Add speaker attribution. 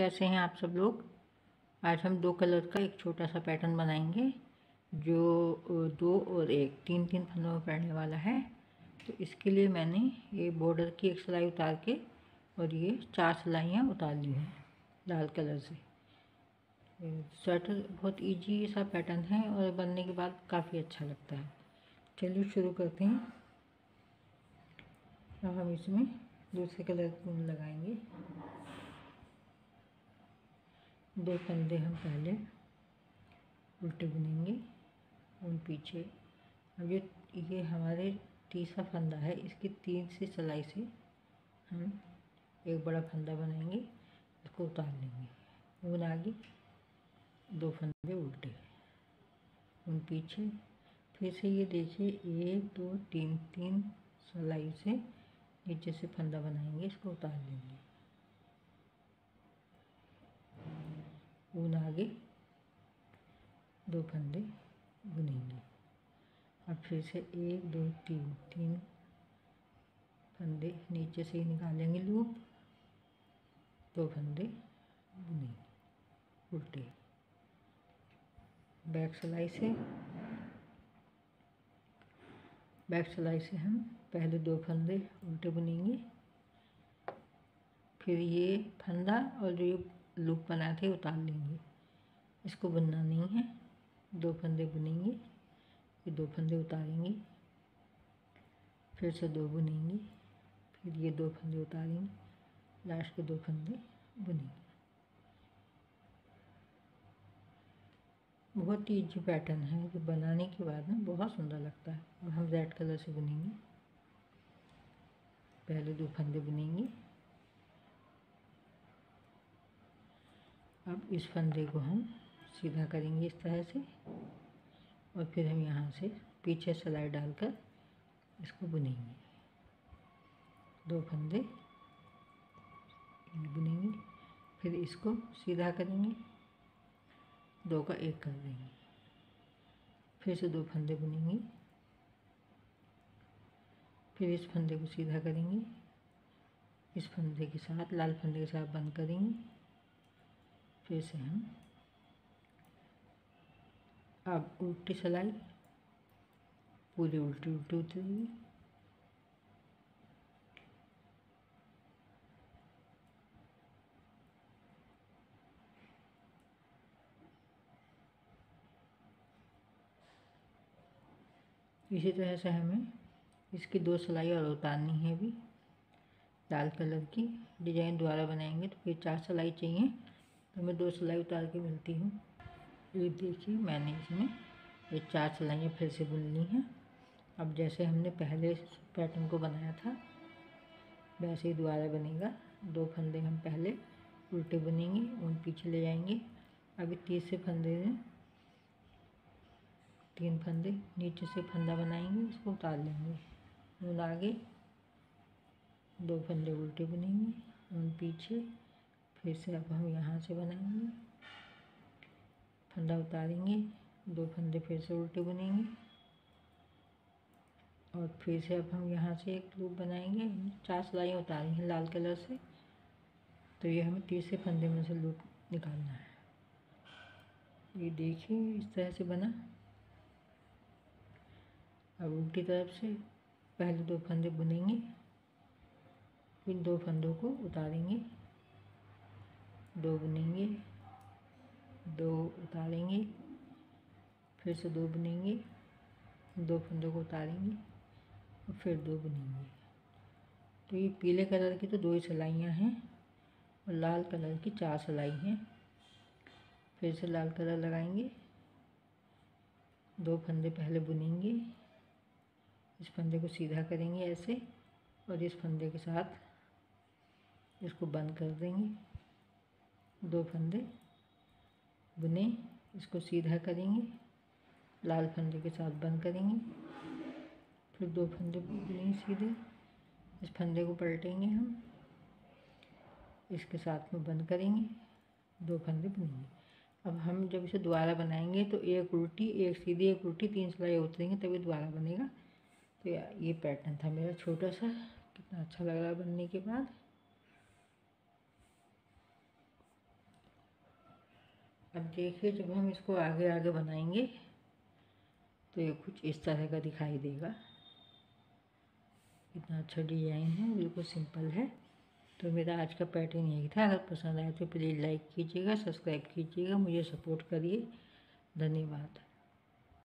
Speaker 1: कैसे हैं आप सब लोग? आज हम दो कलर का एक छोटा सा पैटर्न बनाएँगे, जो दो और एक, तीन तीन फंदों में पड़ने वाला है। तो इसके लिए मैंने ये बॉर्डर की एक सिलाई उतार के और ये चार सिलाइयाँ उतार ली हैं, लाल कलर से। स्वेटर बहुत इजी सा पैटर्न है और बनने के बाद काफ़ी अच्छा लगता है। चलिए शुरू करते हैं। अब हम इसमें दूसरे कलर लगाएँगे। दो कंधे हम पहले उल्टे बुनेंगे उन पीछे। अब ये ये हमारे तीसरा फंदा है, इसकी तीन से सिलाई से हम एक बड़ा फंदा बनाएँगे, इसको उतार लेंगे। उन आगे दो फंदे उल्टे उन पीछे फिर से ये देखिए, एक, दो, तीन तीन सिलाई से नीचे से फंदा बनाएँगे, इसको उतार लेंगे। ऊन आगे दो फंदे बुनेंगे। अब फिर से एक, दो, तीन तीन फंदे नीचे से ही निकालेंगे लूप। दो फंदे बुनेंगे, उल्टे। बैक सिलाई से, बैक सिलाई से हम पहले दो फंदे उल्टे बुनेंगे। फिर ये फंदा और जो ये लूप बनाए थे उतार लेंगे। इसको बुनना नहीं है। दो फंदे बुनेंगे, फिर दो फंदे उतारेंगे, फिर से दो बुनेंगे, फिर ये दो फंदे उतारेंगे, लास्ट के दो फंदे बुनेंगे। बहुत ही ईजी पैटर्न है। जो बनाने के बाद ना बहुत सुंदर लगता है। और हम रेड कलर से बुनेंगे। पहले दो फंदे बुनेंगे। अब इस फंदे को हम सीधा करेंगे इस तरह से और फिर हम यहाँ से पीछे सिलाई डालकर इसको बुनेंगे। दो फंदे बुनेंगे, फिर इसको सीधा करेंगे, दो का एक कर देंगे। फिर से दो फंदे बुनेंगे, फिर इस फंदे को सीधा करेंगे, इस फंदे के साथ, लाल फंदे के साथ बंद करेंगे। फिर से हम अब उल्टी सिलाई, पूरी उल्टी उल्टी उतरेगी इसी तरह से हमें इसकी दो सिलाई और उतारनी है भी लाल कलर की डिज़ाइन द्वारा बनाएँगे तो फिर चार सिलाई चाहिए। तो मैं दो सिलाई उतार के मिलती हूँ। ये देखिए मैंने इसमें ये चार सिलाइयाँ फिर से बुन ली हैं। अब जैसे हमने पहले पैटर्न को बनाया था, वैसे ही दोबारा बनेगा। दो फंदे हम पहले उल्टे बुनेंगे, उन पीछे ले जाएँगे। अभी तीसरे फंदे में तीन फंदे नीचे से फंदा बनाएँगे उसको उतार लेंगे। उन आगे दो फंदे उल्टे बुनेंगे, उन पीछे फिर से अब हम यहाँ से बनाएँगे। फंदा उतारेंगे, दो फंदे फिर से उल्टे बुनेंगे। और फिर से अब हम यहाँ से एक लूप बनाएँगे, चार सिलाइयाँ उतारेंगे लाल कलर से। तो ये हमें तीसरे फंदे में से लूप निकालना है। ये देखिए, इस तरह से बना। अब उल्टी तरफ़ से पहले दो फंदे बुनेंगे, फिर दो फंदों को उतारेंगे। दो बुनेंगे, दो उतारेंगे, फिर से दो बुनेंगे, दो फंदों को उतारेंगे और फिर दो बुनेंगे। तो ये पीले कलर की तो दो ही सिलाइयाँ हैं और लाल कलर की चार सिलाई हैं। फिर से लाल कलर लगाएँगे, दो फंदे पहले बुनेंगे, इस फंदे को सीधा करेंगे ऐसे और इस फंदे के साथ इसको बंद कर देंगे। दो फंदे बुने, इसको सीधा करेंगे, लाल फंदे के साथ बंद करेंगे, फिर दो फंदे बुनेंगे सीधे, इस फंदे को पलटेंगे हम, इसके साथ में बंद करेंगे, दो फंदे बुनेंगे। अब हम जब इसे दोबारा बनाएँगे तो एक उल्टी, एक सीधी, एक उल्टी, तीन सिलाई उतरेंगे, तभी दोबारा बनेगा। तो ये पैटर्न था मेरा छोटा सा, कितना अच्छा लग रहा है बनने के बाद। अब देखिए जब हम इसको आगे आगे बनाएँगे तो ये कुछ इस तरह का दिखाई देगा। इतना अच्छा डिज़ाइन है, बिल्कुल सिंपल है। तो मेरा आज का पैटर्न यही था। अगर पसंद आए तो प्लीज़ लाइक कीजिएगा, सब्सक्राइब कीजिएगा, मुझे सपोर्ट करिए। धन्यवाद।